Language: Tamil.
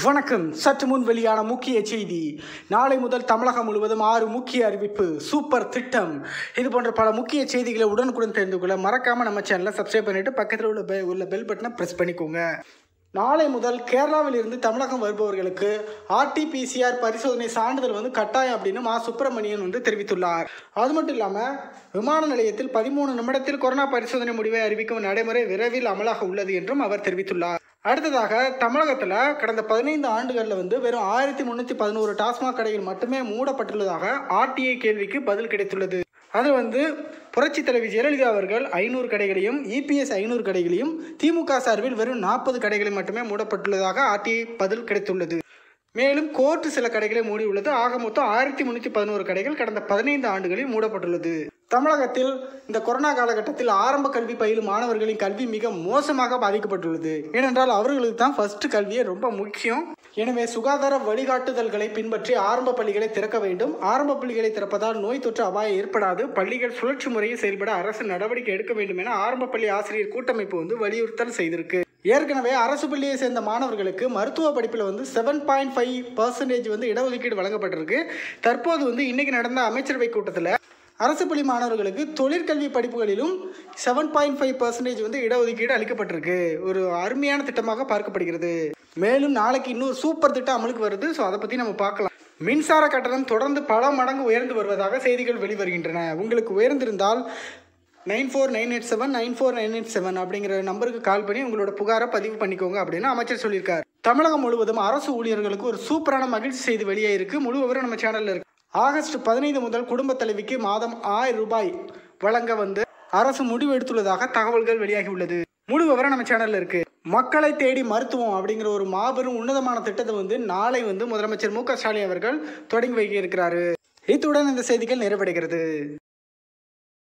வணக்கம். சற்று முன் வெளியான முக்கிய செய்தி. நாளை முதல் தமிழகம் முழுவதும் ஆறு முக்கிய அறிவிப்பு சூப்பர் திட்டம். இது போன்ற பல முக்கிய செய்திகளை உடனுக்குடன் தெரிந்து கொள்ள மறக்காம நம்ம சேனலை சப்ஸ்கிரைப் பண்ணிட்டு பக்கத்தில் உள்ள பெ- உள்ள பெல் பட்டனை பிரஸ் பண்ணிக்கோங்க. நாளை முதல் கேரளாவில் இருந்து தமிழகம் வருபவர்களுக்கு ஆர்டிபிசிஆர் பரிசோதனை சான்றிதழ் வந்து கட்டாயம் அப்படின்னு மா சுப்பிரமணியன் வந்து தெரிவித்துள்ளார். அது மட்டும் இல்லாமல் விமான நிலையத்தில் பதிமூணு நிமிடத்தில் கொரோனா பரிசோதனை முடிவை அறிவிக்கும் நடைமுறை விரைவில் அமலாக உள்ளது என்றும் அவர் தெரிவித்துள்ளார். அடுத்ததாக தமிழகத்தில் கடந்த பதினைந்து ஆண்டுகளில் வந்து வெறும் ஆயிரத்தி முந்நூற்றி பதினோரு டாஸ்மாக் கடைகள் மட்டுமே மூடப்பட்டுள்ளதாக ஆர்டிஐ கேள்விக்கு பதில் கிடைத்துள்ளது. அது வந்து புரட்சி தலைவி ஜெயலலிதா அவர்கள் ஐநூறு கடைகளையும் இபிஎஸ் ஐநூறு கடைகளையும் திமுக சார்பில் வெறும் நாற்பது கடைகளை மட்டுமே மூடப்பட்டுள்ளதாக ஆர்டிஐ பதில் கிடைத்துள்ளது. மேலும் கோர்ட்டு சில கடைகளை மூடியுள்ளது. ஆக மொத்தம் ஆயிரத்தி முன்னூற்றி பதினோரு கடைகள் கடந்த பதினைந்து ஆண்டுகளில் மூடப்பட்டுள்ளது. தமிழகத்தில் இந்த கொரோனா காலகட்டத்தில் ஆரம்ப கல்வி பயிலும் மாணவர்களின் கல்வி மிக மோசமாக பாதிக்கப்பட்டுள்ளது. ஏனென்றால் அவர்களுக்கு தான் ஃபர்ஸ்ட் கல்வியே ரொம்ப முக்கியம். எனவே சுகாதார வழிகாட்டுதல்களை பின்பற்றி ஆரம்ப பள்ளிகளை திறக்க வேண்டும். ஆரம்ப பள்ளிகளை திறப்பதால் நோய் தொற்று அபாயம் ஏற்படாது. பள்ளிகள் சுழற்சி முறையில் செயல்பட அரசு நடவடிக்கை எடுக்க வேண்டும் என ஆரம்ப பள்ளி ஆசிரியர் கூட்டமைப்பு வந்து வலியுறுத்தல் செய்திருக்கு. ஏற்கனவே அரசு பள்ளியை சேர்ந்த மாணவர்களுக்கு மருத்துவ படிப்பில் வந்து செவன் பாயிண்ட் ஃபைவ் பர்சன்டேஜ் வந்து இடஒதுக்கீடு வழங்கப்பட்டிருக்கு. தற்போது வந்து இன்னைக்கு நடந்த அமைச்சரவை கூட்டத்தில் அரசு பள்ளி மாணவர்களுக்கு தொழிற்கல்வி படிப்புகளிலும் செவன் பாயிண்ட் ஃபைவ் பர்சன்டேஜ் வந்து இடஒதுக்கீடு அளிக்கப்பட்டிருக்கு. ஒரு அருமையான திட்டமாக பார்க்கப்படுகிறது. மேலும் நாளைக்கு இன்னொரு சூப்பர் திட்டம் அமலுக்கு வருது. ஸோ அதை பற்றி நம்ம பார்க்கலாம். மின்சார கட்டணம் தொடர்ந்து பல மடங்கு உயர்ந்து வருவதாக செய்திகள் வெளிவருகின்றன. உங்களுக்கு உயர்ந்திருந்தால் nine four nine eight seven nine four nine eight seven அப்படிங்கிற நம்பருக்கு கால் பண்ணி உங்களோட புகாரை பதிவு பண்ணிக்கோங்க அப்படின்னு அமைச்சர் சொல்லியிருக்கார். தமிழகம் முழுவதும் அரசு ஊழியர்களுக்கு ஒரு சூப்பரான மகிழ்ச்சி செய்தி வெளியே இருக்கு முழு விவரம் நம்ம சேனலில் இருக்கு. ஆகஸ்ட் பதினைந்து முதல் குடும்ப தலைவிக்கு மாதம் ஆயிரம் ரூபாய் வழங்க வந்து அரசு முடிவு எடுத்துள்ளதாக தகவல்கள் வெளியாகி உள்ளது முழு விவரம் நம்ம சேனல்ல இருக்கு. மக்களை தேடி மருத்துவம் அப்படிங்கிற ஒரு மாபெரும் உன்னதமான திட்டத்தை வந்து நாளை வந்து முதலமைச்சர் மு க ஸ்டாலின் அவர்கள் தொடங்கி வைக்க இருக்கிறாரு. இத்துடன் இந்த செய்திகள் நிறைவடைகிறது.